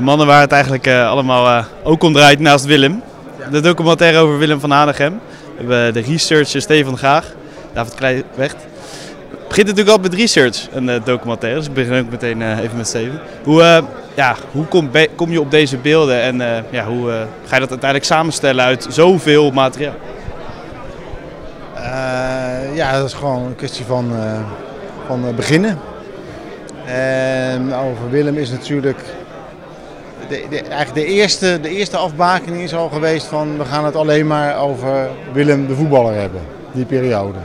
De mannen waar het eigenlijk uh, allemaal uh, ook om draait naast Willem. De documentaire over Willem van Hanegem. We hebben de researcher Stefan Gaag, David Kleiwecht. Het begint natuurlijk al met research, een documentaire. Dus ik begin ook meteen even met Steven. Hoe, ja, hoe kom, kom, je op deze beelden en ja, hoe ga je dat uiteindelijk samenstellen uit zoveel materiaal? ja, dat is gewoon een kwestie van, van beginnen. En over Willem is natuurlijk de, de, eigenlijk de eerste, de eerste afbakening is al geweest van we gaan het alleen maar over Willem de voetballer hebben, die periode.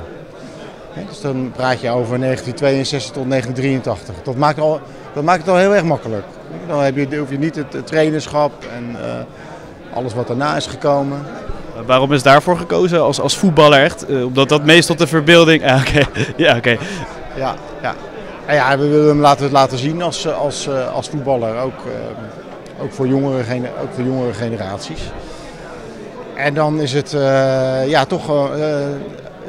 dus dan praat je over 1962 tot 1983. Dat maakt, al, dat maakt het al heel erg makkelijk. Dan heb je, hoef je niet het, trainerschap en uh, alles wat daarna is gekomen. Waarom is daarvoor gekozen als, als voetballer echt? Uh, omdat dat meest tot de verbeelding... Ah, oké. Ja, oké. Ja, ja. ja, we willen hem laten, laten zien als, als, als voetballer. Ook, ook voor jongere, ook voor jongere generaties. En dan is het uh, ja, toch uh,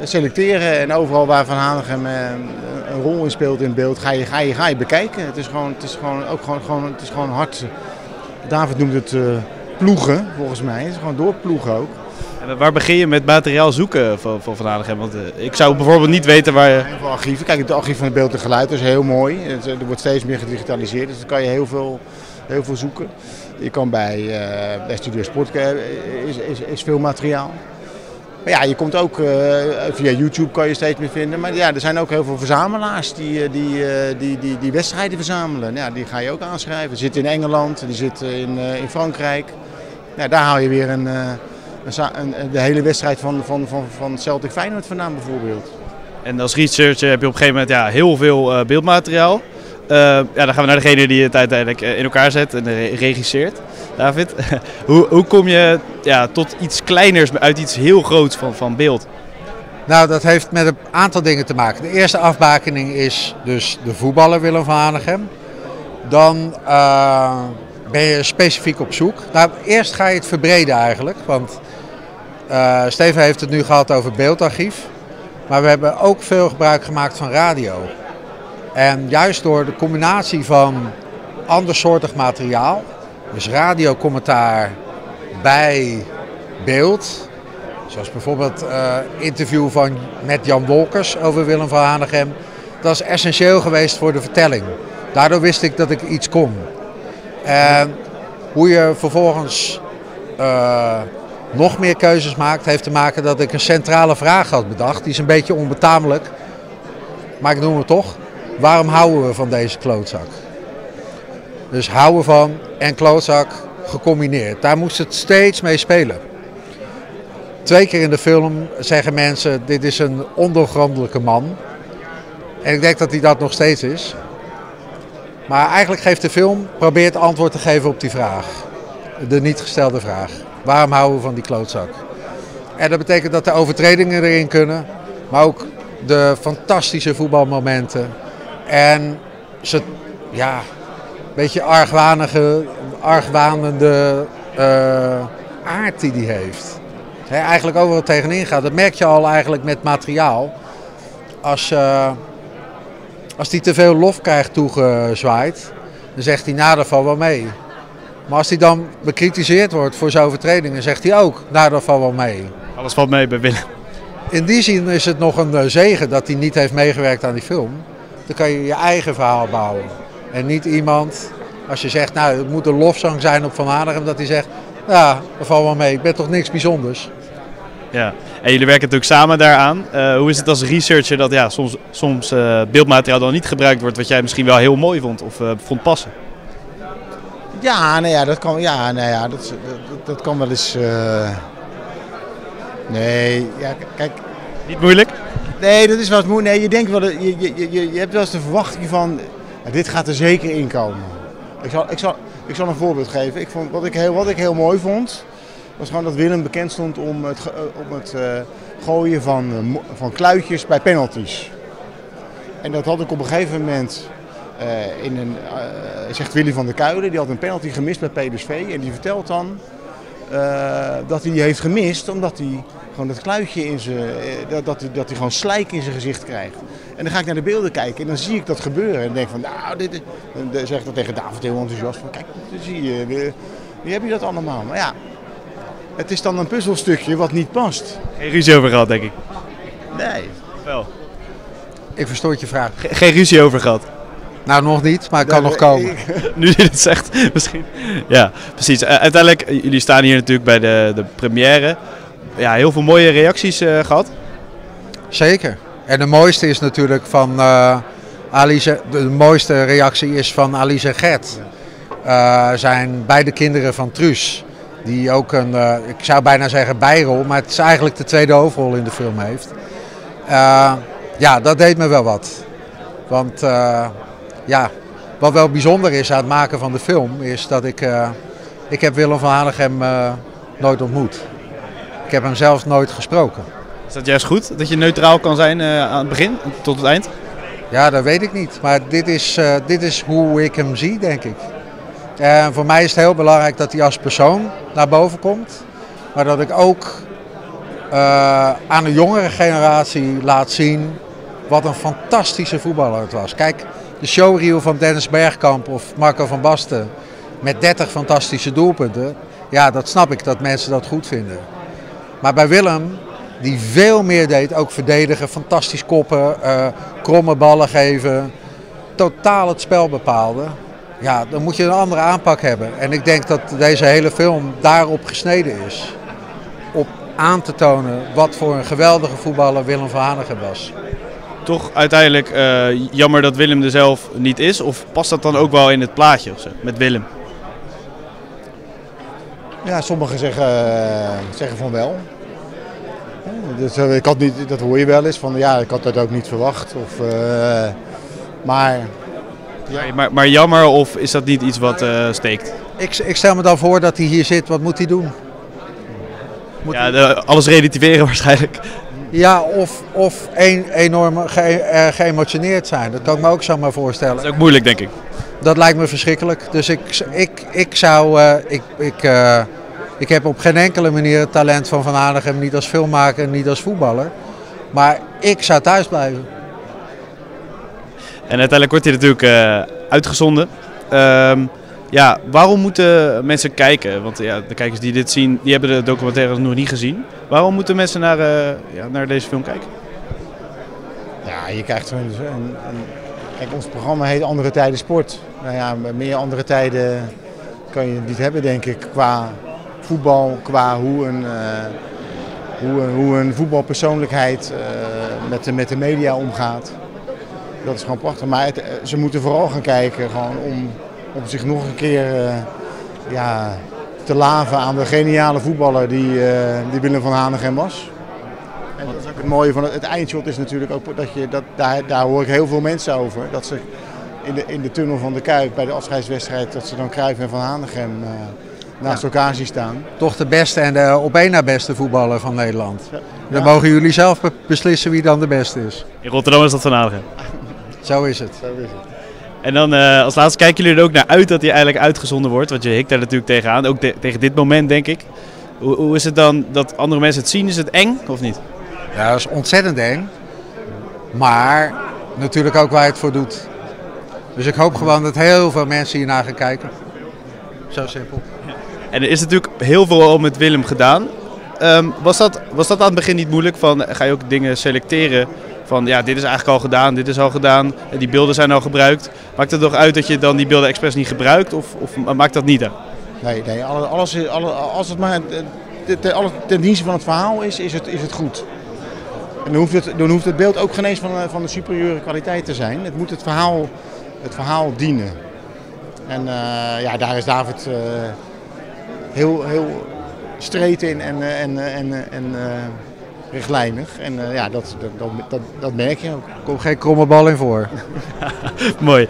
selecteren en overal waar Van Hanegem een rol in speelt in het beeld, ga je, ga je, ga je bekijken. Het is gewoon, het is gewoon, ook gewoon, gewoon, het is gewoon hard. David noemt het ploegen, volgens mij. Het is gewoon doorploegen ook. En waar begin je met materiaal zoeken van Van, van Hanegem? Want ik zou bijvoorbeeld niet weten waar je... Heel veel archieven. Kijk, het archief van het beeld en geluid is heel mooi. Er wordt steeds meer gedigitaliseerd, dus dan kan je heel veel heel veel zoeken. Je kan bij, uh, Studio Sport uh, is, is, is veel materiaal. Ja, je komt ook uh, via YouTube kan je steeds meer vinden. Maar ja, er zijn ook heel veel verzamelaars die, die, die, die, die wedstrijden verzamelen. Ja, die ga je ook aanschrijven. Die zitten in Engeland, die zitten in, in Frankrijk. Ja, daar haal je weer een, een, de hele wedstrijd van, van, van, van Celtic Feyenoord vandaan bijvoorbeeld. En als researcher heb je op een gegeven moment ja, heel veel beeldmateriaal. Uh, ja, dan gaan we naar degene die het uiteindelijk eh, in elkaar zet en regisseert. David, hoe, hoe kom je ja, tot iets kleiners uit iets heel groots van, van beeld? Nou, dat heeft met een aantal dingen te maken. De eerste afbakening is dus de voetballer Willem van Hanegem. Dan ben je specifiek op zoek. Nou, eerst ga je het verbreden eigenlijk. Want Steven heeft het nu gehad over beeldarchief. Maar we hebben ook veel gebruik gemaakt van radio. En juist door de combinatie van andersoortig materiaal, dus radiocommentaar bij beeld, zoals bijvoorbeeld uh, interview van, met Jan Wolkers over Willem van Hanegem, dat is essentieel geweest voor de vertelling. Daardoor wist ik dat ik iets kon. En hoe je vervolgens uh, nog meer keuzes maakt, heeft te maken dat ik een centrale vraag had bedacht. Die is een beetje onbetamelijk, maar ik noem het toch. Waarom houden we van deze klootzak? Dus houden van en klootzak gecombineerd. Daar moest het steeds mee spelen. Twee keer in de film zeggen mensen: dit is een ondoorgrondelijke man. En ik denk dat hij dat nog steeds is. Maar eigenlijk geeft de film, probeert antwoord te geven op die vraag. De niet gestelde vraag. Waarom houden we van die klootzak? En dat betekent dat de overtredingen erin kunnen, maar ook de fantastische voetbalmomenten. En ze, ja, een beetje argwanige, argwanende uh, aard die hij heeft. He, eigenlijk overal tegenin gaat. Dat merk je al eigenlijk met materiaal. Als, uh, als hij te veel lof krijgt toegezwaaid, dan zegt hij, nou dat valt wel mee. Maar als hij dan bekritiseerd wordt voor zijn overtredingen, zegt hij ook, nou dat valt wel mee. Alles valt mee bij Willem. In die zin is het nog een eh, zegen dat hij niet heeft meegewerkt aan die film dan kan je je eigen verhaal bouwen. En niet iemand, als je zegt, nou het moet een lofzang zijn op Van Aderen, dat hij zegt, ja, dat valt wel mee, ik ben toch niks bijzonders. Ja, en jullie werken natuurlijk samen daaraan. Uh, hoe is het als researcher dat ja, soms, soms uh, beeldmateriaal dan niet gebruikt wordt wat jij misschien wel heel mooi vond of uh, vond passen? Ja, nou ja, dat kan, ja, nou ja, dat, dat, dat kan wel eens. Nee, ja, kijk. Niet moeilijk? Nee, dat is wat. Nee, je denkt wel, je, je, je, je hebt wel eens de verwachting van, dit gaat er zeker in komen. Ik zal, ik zal, ik zal een voorbeeld geven. Ik vond, wat, ik heel, wat ik heel mooi vond, was gewoon dat Willem bekend stond om het, om het uh, gooien van, uh, van kluitjes bij penalties. En dat had ik op een gegeven moment uh, in een, zegt Willy van der Kuilen, die had een penalty gemist bij PSV. En die vertelt dan dat hij die heeft gemist omdat hij gewoon dat kluitje in zijn, eh, dat, dat, dat hij gewoon slijk in zijn gezicht krijgt. En dan ga ik naar de beelden kijken en dan zie ik dat gebeuren. En denk van, nou, dit is... Dan zeg ik dat tegen David heel enthousiast. Van, kijk, dan zie je, wie, wie heb je dat allemaal? Maar ja, het is dan een puzzelstukje wat niet past. Geen ruzie over gehad, denk ik. Nee. Wel. Ik verstoor je vraag. Ge- geen ruzie over gehad. Nou, nog niet, maar het kan Nee, nog komen. ik- Nu je het zegt, misschien. Ja, precies. Eh, uiteindelijk, eh, jullie staan hier natuurlijk bij de, de première. Ja, heel veel mooie reacties eh, gehad. Zeker. En de mooiste is natuurlijk van eh Alice. De mooiste reactie is van Alice en Gert. Eh, zijn beide kinderen van Truus. Die ook een, eh, ik zou bijna zeggen bijrol, maar het is eigenlijk de tweede hoofdrol in de film heeft. Eh, ja, dat deed me wel wat. Want eh, ja, wat wel bijzonder is aan het maken van de film, is dat ik, eh, ik heb Willem van Hanegem eh nooit ontmoet. Ik heb hem zelfs nooit gesproken. Is dat juist goed? Dat je neutraal kan zijn eh, aan het begin tot het eind? Ja, dat weet ik niet. Maar dit is, dit is hoe ik hem zie, denk ik. En voor mij is het heel belangrijk dat hij als persoon naar boven komt. Maar dat ik ook aan de jongere generatie laat zien wat een fantastische voetballer het was. Kijk, de showreel van Dennis Bergkamp of Marco van Basten met 30 fantastische doelpunten. Ja, dat snap ik dat mensen dat goed vinden. Maar bij Willem, die veel meer deed, ook verdedigen, fantastisch koppen, eh, kromme ballen geven, totaal het spel bepaalde. Ja, dan moet je een andere aanpak hebben. En ik denk dat deze hele film daarop gesneden is. Op aan te tonen wat voor een geweldige voetballer Willem van Hanegem was. Toch uiteindelijk eh, jammer dat Willem er zelf niet is? Of past dat dan ook wel in het plaatje of zo, met Willem? Ja, sommigen zeggen, eh, zeggen van wel. Dus, eh, ik had niet, dat hoor je wel eens, van ja, ik had dat ook niet verwacht. Of, maar Maar, maar, maar jammer of is dat niet iets wat steekt? Ik, ik stel me dan voor dat hij hier zit, wat moet hij doen? Moet Ja, de- alles relativeren waarschijnlijk. Ja, of, of een, enorm ge, eh, geëmotioneerd zijn. Dat kan ik me ook zo maar voorstellen. Dat is ook moeilijk, denk ik. Dat lijkt me verschrikkelijk. Dus ik, ik, ik zou. eh, ik, ik, eh, ik heb op geen enkele manier het talent van Van Hanegem. Niet als filmmaker en niet als voetballer. Maar ik zou thuis blijven. En uiteindelijk wordt hij natuurlijk uitgezonden. Ehm, ja, waarom moeten mensen kijken? Want ja, de kijkers die dit zien, die hebben de documentaire nog niet gezien. Waarom moeten mensen naar, eh, ja, naar deze film kijken? ja, je krijgt een, kijk, ons programma heet Andere Tijden Sport. Nou ja, meer andere tijden kan je niet hebben, denk ik, qua voetbal, qua hoe een, eh, hoe een, hoe een voetbalpersoonlijkheid eh, met, de, met de media omgaat. Dat is gewoon prachtig. Maar ze moeten vooral gaan kijken gewoon om, om zich nog een keer eh, ja, te laven aan de geniale voetballer die, eh, die Willem van Hanegem was. En dat is ook het mooie van het, het eindshot is natuurlijk ook dat je dat daar, daar hoor ik heel veel mensen over dat ze in de, in de tunnel van de Kuip bij de afscheidswedstrijd dat ze dan Cruijff en Van Hanegem eh, naast elkaar zien staan. Toch de beste en de op één na beste voetballer van Nederland. Ja. Dan mogen jullie zelf be- beslissen wie dan de beste is. In Rotterdam is dat van Aardigem. Zo is het. Zo is het. En dan eh, als laatste kijken jullie er ook naar uit dat hij eigenlijk uitgezonden wordt. Want je hikt daar natuurlijk tegenaan. Ook te- tegen dit moment, denk ik. Hoe, hoe is het dan dat andere mensen het zien? Is het eng of niet? Ja, dat is ontzettend eng. Maar natuurlijk ook waar je het voor doet. Dus ik hoop gewoon dat heel veel mensen hiernaar gaan kijken. Zo simpel. En er is natuurlijk heel veel al met Willem gedaan. Ehm, was, dat, was dat aan het begin niet moeilijk? Van, ga je ook dingen selecteren? Van ja, dit is eigenlijk al gedaan, dit is al gedaan. Die beelden zijn al gebruikt. Maakt het toch uit dat je dan die beelden expres niet gebruikt? Of, of maakt dat niet uit? Nee, nee alles, alles, als het maar eh, te- te- alles ten dienste van het verhaal is, is het, is het goed. En dan hoeft het, dan hoeft het beeld ook geen eens van, eh, van de superieure kwaliteit te zijn. Het moet het verhaal, het verhaal dienen. En eh, ja, daar is David heel, heel streed in en, en, en, en rechtlijnig. En eh, ja, dat, dat, dat, dat, dat merk je ook. Er komt geen kromme bal in voor. Mooi.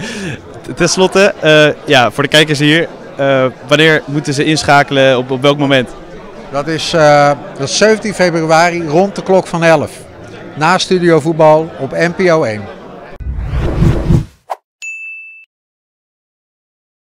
Ten slotte, eh, ja, voor de kijkers hier. eh, wanneer moeten ze inschakelen? Op, op welk moment? Dat is, eh, dat is 17 februari rond de klok van 11. Na Studio Voetbal op NPO 1.